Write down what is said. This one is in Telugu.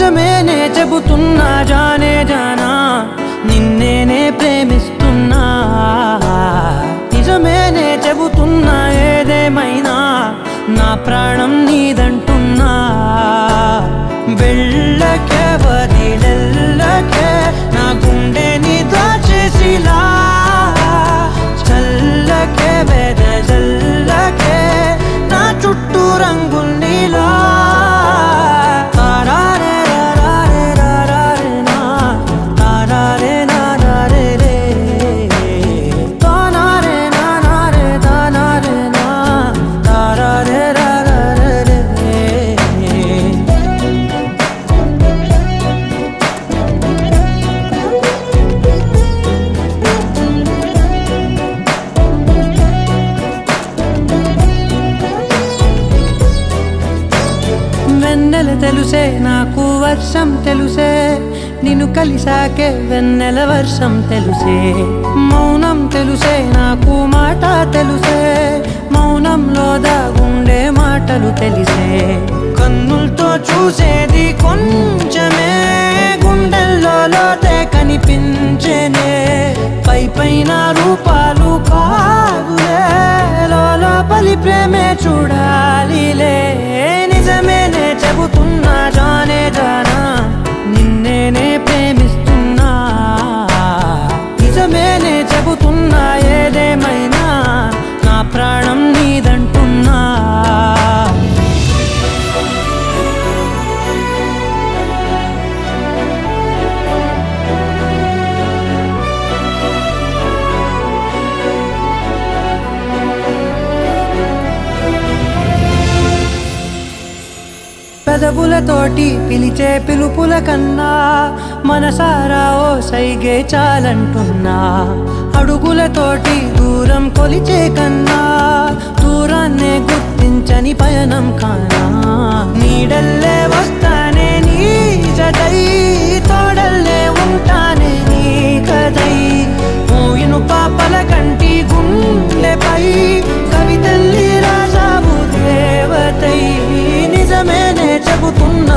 నిజమేనే చెబుతున్నా జానే జానా నిన్నేనే ప్రేమిస్తున్నా. నిజమేనే చెబుతున్నా ఏదేమైనా నా ప్రాణం నీదంట వెన్నెల తెలుసే నాకు వర్షం తెలుసే. నిన్ను కలిసాకే వెన్నెల వర్షం తెలుసే. మౌనం తెలుసే నాకు మాట తెలుసే. మౌనంలో దాగుండే మాటలు తెలిసే. కన్నులతో చూసేది కొంచెమే గుండెల్లో లోతే కనిపించేనే. పై పైన రూపాలు కాదులే లోపలి ప్రేమే చూడాలిలే. పెదవులతోటి పిలిచే పిలుపుల కన్నా మనసారా ఓ సైగే చాలంటున్నా. అడుగులతోటి దూరం కొలిచే కన్నా కవితల్లి రాజావు దేవతై నిజమేనే చెబుతున్నా